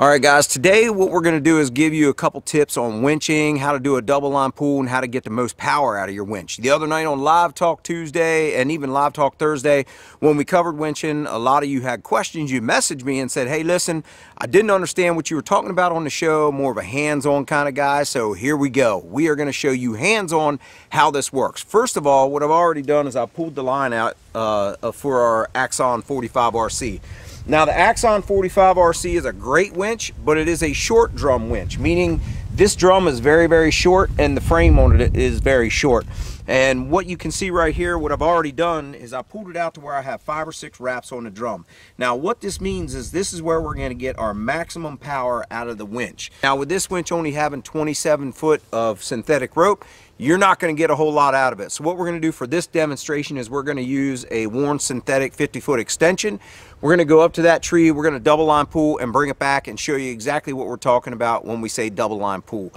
All right guys, today what we're going to do is give you a couple tips on winching, how to do a double line pull, and how to get the most power out of your winch. The other night on Live Talk Tuesday and even Live Talk Thursday, when we covered winching, a lot of you had questions. You messaged me and said, hey listen, I didn't understand what you were talking about on the show, more of a hands-on kind of guy, so here we go. We are going to show you hands-on how this works. First of all, what I've already done is I pulled the line out uh, for our Axon 45 RC. Now the Axon 45 RC is a great winch, but it is a short drum winch, meaning this drum is very, very short and the frame on it is very short. And what you can see right here, what I've already done is I pulled it out to where I have five or six wraps on the drum. Now what this means is this is where we're going to get our maximum power out of the winch. Now with this winch only having 27 foot of synthetic rope, you're not going to get a whole lot out of it. So what we're going to do for this demonstration is we're going to use a Warn synthetic 50 foot extension. We're going to go up to that tree, we're going to double line pull and bring it back and show you exactly what we're talking about when we say double line pull.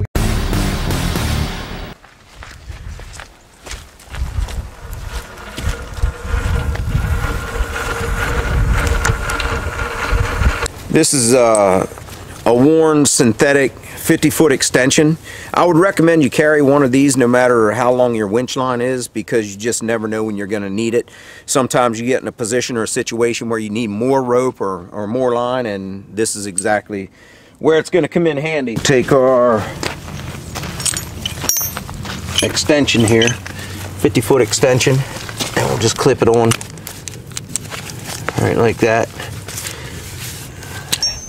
This is uh, a Warn synthetic 50 foot extension. I would recommend you carry one of these no matter how long your winch line is because you just never know when you're going to need it. Sometimes you get in a position or a situation where you need more rope or, or more line and this is exactly where it's going to come in handy. Take our extension here, 50 foot extension, and we'll just clip it on right like that.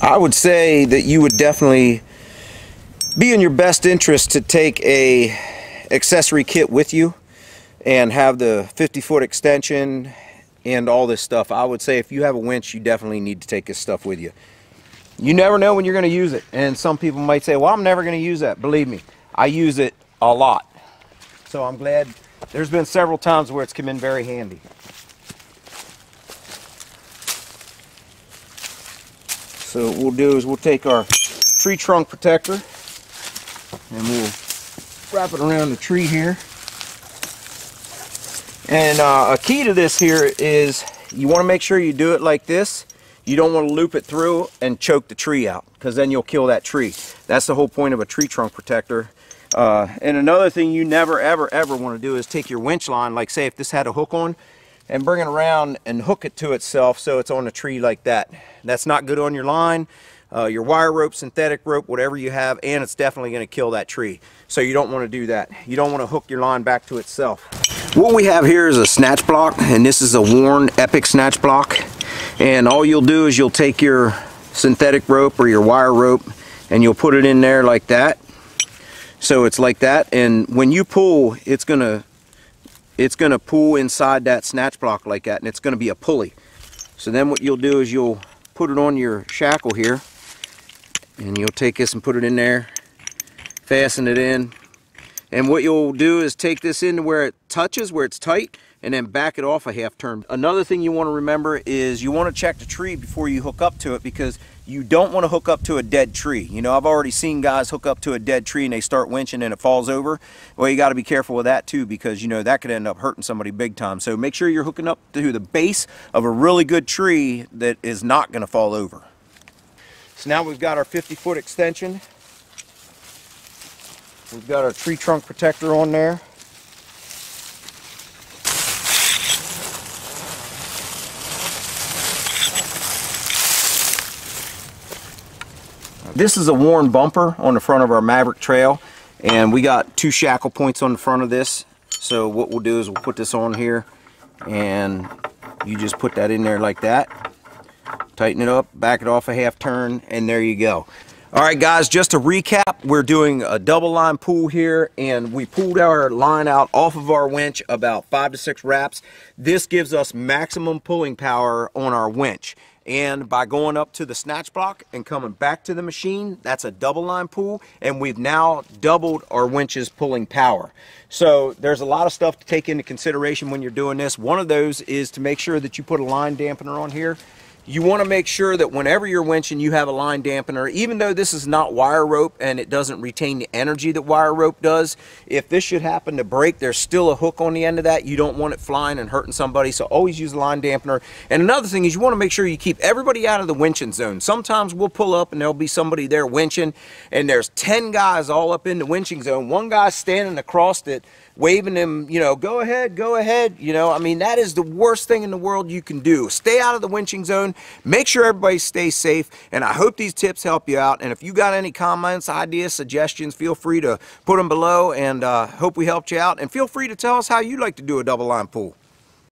I would say that you would definitely be in your best interest to take a accessory kit with you and have the 50 foot extension and all this stuff. I would say if you have a winch, you definitely need to take this stuff with you. You never know when you're going to use it. And some people might say, well, I'm never going to use that. Believe me, I use it a lot. So I'm glad there's been several times where it's come in very handy. So what we'll do is we'll take our tree trunk protector and we'll wrap it around the tree here. And uh, a key to this here is you want to make sure you do it like this. You don't want to loop it through and choke the tree out because then you'll kill that tree. That's the whole point of a tree trunk protector. Uh, and another thing you never, ever, ever want to do is take your winch line, like say if this had a hook on, and bring it around and hook it to itself so it's on a tree like that. That's not good on your line uh, your wire rope, synthetic rope, whatever you have, and it's definitely going to kill that tree. So you don't want to do that. You don't want to hook your line back to itself. What we have here is a snatch block, and this is a Warn Epic snatch block. And all you'll do is you'll take your synthetic rope or your wire rope, and you'll put it in there like that. So it's like that, and when you pull, it's gonna it's gonna pull inside that snatch block like that, and it's gonna be a pulley. So then what you'll do is you'll put it on your shackle here, and you'll take this and put it in there fasten it in and what you'll do is take this in where it touches where it's tight and then back it off a half turn. Another thing you want to remember is you want to check the tree before you hook up to it because you don't want to hook up to a dead tree. You know I've already seen guys hook up to a dead tree and they start winching and it falls over. Well you got to be careful with that too because you know that could end up hurting somebody big time. So make sure you're hooking up to the base of a really good tree that is not going to fall over. So now we've got our 50 foot extension. We've got our tree trunk protector on there. This is a Warn bumper on the front of our Maverick Trail and we got two shackle points on the front of this. So what we'll do is we'll put this on here and you just put that in there like that tighten it up back it off a half turn and there you go all right guys just to recap we're doing a double line pull here and we pulled our line out off of our winch about five to six wraps. This gives us maximum pulling power on our winch. And by going up to the snatch block and coming back to the machine that's a double line pull and we've now doubled our winch's pulling power. So there's a lot of stuff to take into consideration when you're doing this. One of those is to make sure that you put a line dampener on here you want to make sure that whenever you're winching, you have a line dampener. Even though this is not wire rope and it doesn't retain the energy that wire rope does, if this should happen to break, there's still a hook on the end of that. You don't want it flying and hurting somebody, so always use a line dampener. And another thing is you want to make sure you keep everybody out of the winching zone. Sometimes we'll pull up and there'll be somebody there winching, and there's 10 guys all up in the winching zone. One guy standing across it waving him, you know, go ahead, go ahead. You know, I mean, that is the worst thing in the world you can do. Stay out of the winching zone. Make sure everybody stays safe. And I hope these tips help you out. And if you got any comments, ideas, suggestions, feel free to put them below. And uh, hope we helped you out. And feel free to tell us how you like to do a double line pull.